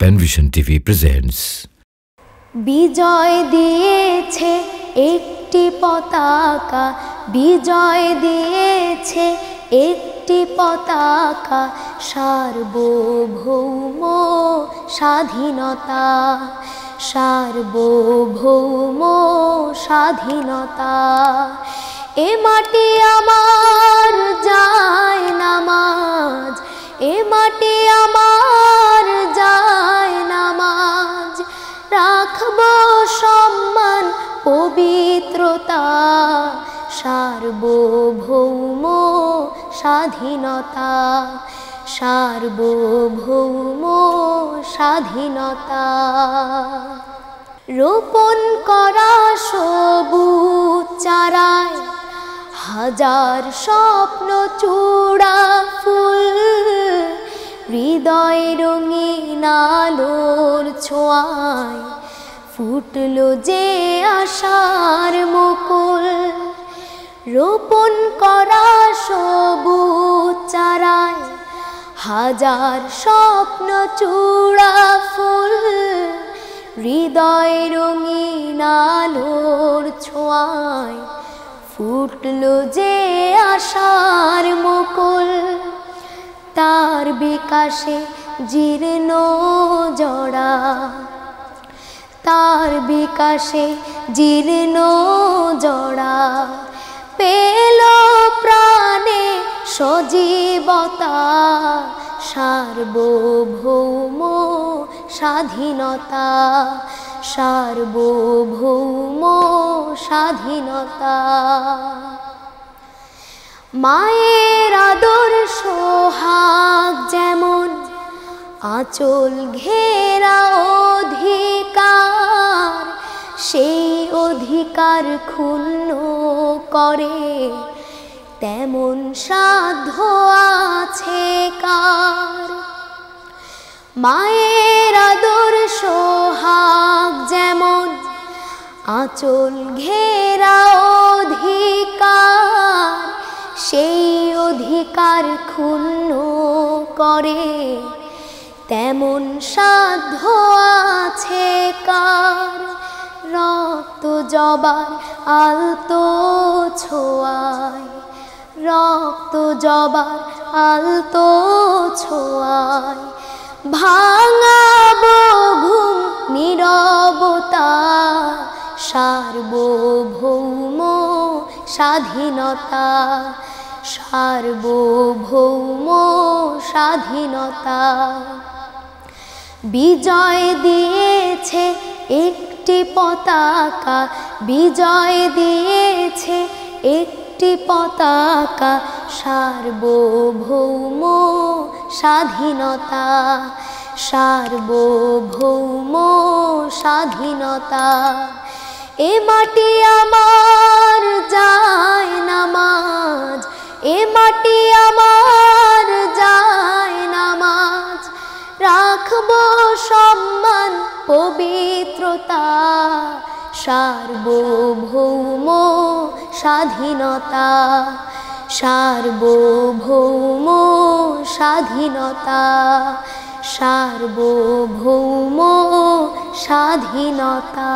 Panvision TV presents বিজয় দিয়েছে একটি পতাকা, বিজয় দিয়েছে একটি পতাকা, সার্বভৌম স্বাধীনতা সার্বভৌম স্বাধীনতা। এ মাটি আমার সার্বভৌম স্বাধীনতা সার্বভৌম স্বাধীনতা। রোপণ করা সবুজ চারায় হাজার স্বপ্ন চূড়া ফুল, হৃদয় রঙিন আলোর ছোঁয়ায় ফুটলো যে আশার মুকুল। রোপণ করা সবুজ চারায় হাজার স্বপ্ন চূড়া ফুল, হৃদয় রঙিন আলোর ছোঁয়ায় ফুটল যে আশার মুকুল। তার বিকাশে জীর্ণ জড়া, তার বিকাশে জীর্ণ সজীবতা, সার্বভৌম স্বাধীনতা সার্বভৌম স্বাধীনতা। মায়ের আদর সোহাগ যেমন, আঁচল ঘেরা অধিকার, সেই অধিকার ক্ষুণ্ণ করে তেমন সাধ্য আছে কার? মায়ের আদর সোহাগ যেমন, আঁচল ঘেরা অধিকার, সেই অধিকার ক্ষুণ্ণ করে। তেমন সাধ্য আছে কার? রক্ত জবার আলতো ছোঁয়ায়। রক্ত জবার আলতো ছোঁয়ায়। ভাঙাব ঘুম নীরবতা, সার্বভৌম স্বাধীনতা সার্বভৌম স্বাধীনতা। বিজয় দিয়েছে একটি পতাকা, বিজয় দিয়েছে একটি পতাকা সার্বভৌম স্বাধীনতা সার্বভৌম স্বাধীনতা। এ মাটি আমার যায় নামাজ, এ মাটি আমার যায় নামাজ। রাখব সম্মান, পবিত্রতা, সার্বভৌম স্বাধীনতা সার্বভৌম স্বাধীনতা সার্বভৌম স্বাধীনতা।